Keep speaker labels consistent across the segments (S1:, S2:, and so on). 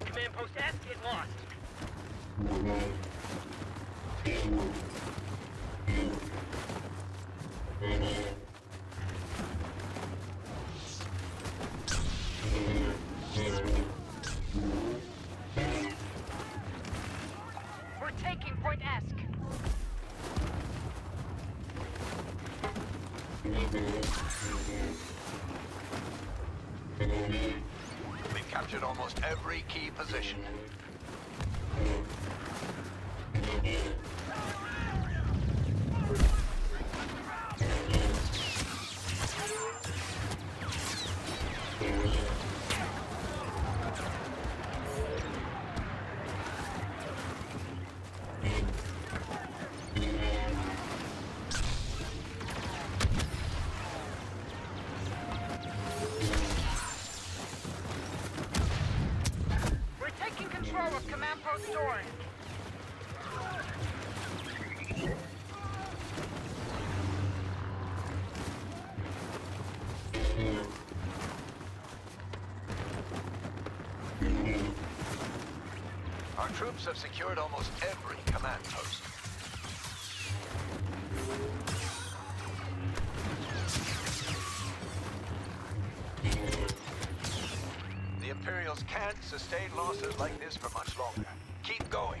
S1: Command post S, get lost.
S2: We've captured almost every key position. Our troops have secured almost every command post. The Imperials can't sustain losses like this for much longer. Keep going.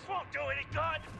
S3: This won't do any good!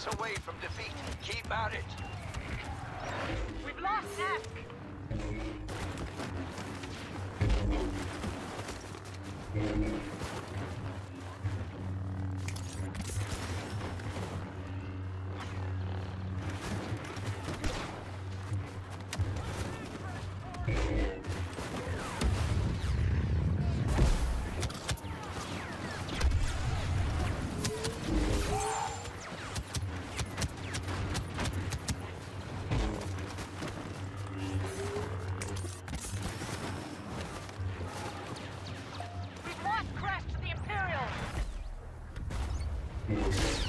S2: Moments away from defeat. Keep at it.
S1: We've lost Esk.
S4: Thank